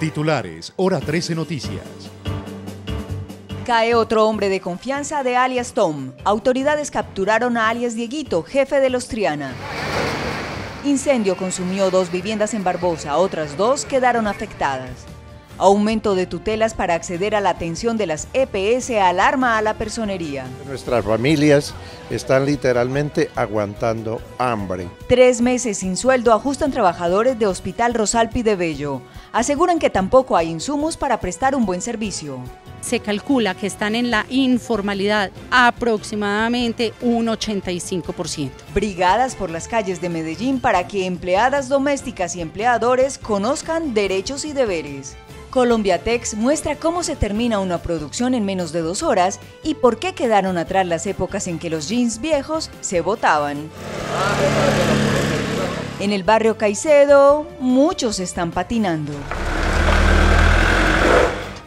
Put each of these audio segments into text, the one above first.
Titulares, hora 13 Noticias. Cae otro hombre de confianza de alias Tom. Autoridades capturaron a alias Dieguito, jefe de los Triana. Incendio consumió dos viviendas en Barbosa, otras dos quedaron afectadas. Aumento de tutelas para acceder a la atención de las EPS alarma a la personería. Nuestras familias están literalmente aguantando hambre. Tres meses sin sueldo ajustan trabajadores de Hospital Rosalpi de Bello. Aseguran que tampoco hay insumos para prestar un buen servicio. Se calcula que están en la informalidad aproximadamente un 85%. Brigadas por las calles de Medellín para que empleadas domésticas y empleadores conozcan derechos y deberes. Colombiatex muestra cómo se termina una producción en menos de dos horas y por qué quedaron atrás las épocas en que los jeans viejos se botaban. En el barrio Caicedo, muchos están patinando.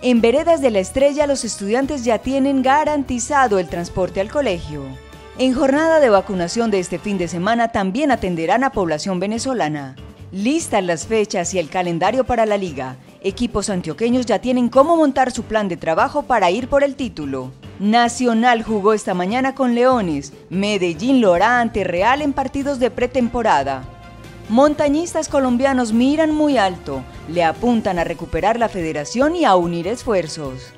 En Veredas de la Estrella los estudiantes ya tienen garantizado el transporte al colegio. En jornada de vacunación de este fin de semana también atenderán a población venezolana. Listas las fechas y el calendario para la liga. Equipos antioqueños ya tienen cómo montar su plan de trabajo para ir por el título. Nacional jugó esta mañana con Leones. Medellín lo hará ante Real en partidos de pretemporada. Montañistas colombianos miran muy alto, le apuntan a recuperar la federación y a unir esfuerzos.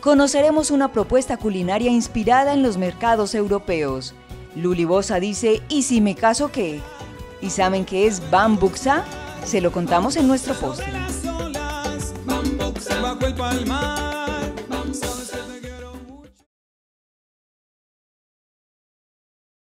Conoceremos una propuesta culinaria inspirada en los mercados europeos. Luli Bosa dice, ¿y si me caso qué? ¿Y saben qué es bambuxa? Se lo contamos en nuestro postre. Se bajó el palmar.